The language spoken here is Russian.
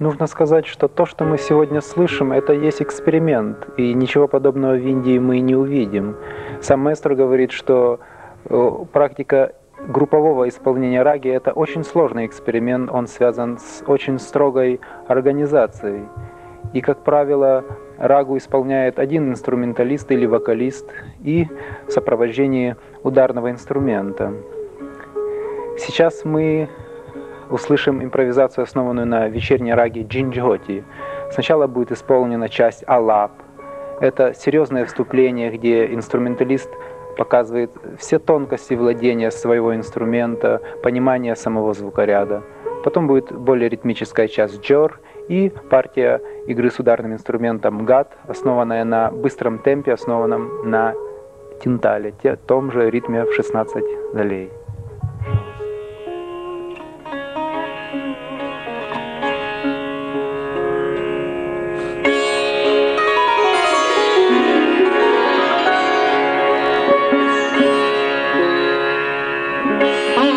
Нужно сказать, что то, что мы сегодня слышим, это есть эксперимент, и ничего подобного в Индии мы не увидим. Сам маэстро говорит, что э, практика группового исполнения раги – это очень сложный эксперимент, он связан с очень строгой организацией. И, как правило, рагу исполняет один инструменталист или вокалист и в сопровождении ударного инструмента. Сейчас мы услышим импровизацию, основанную на вечерней раге джинджоти. Сначала будет исполнена часть алап. Это серьезное вступление, где инструменталист показывает все тонкости владения своего инструмента, понимание самого звукоряда. Потом будет более ритмическая часть джор и партия игры с ударным инструментом гад, основанная на быстром темпе, основанном на тинтале, том же ритме в 16 долей. Bye.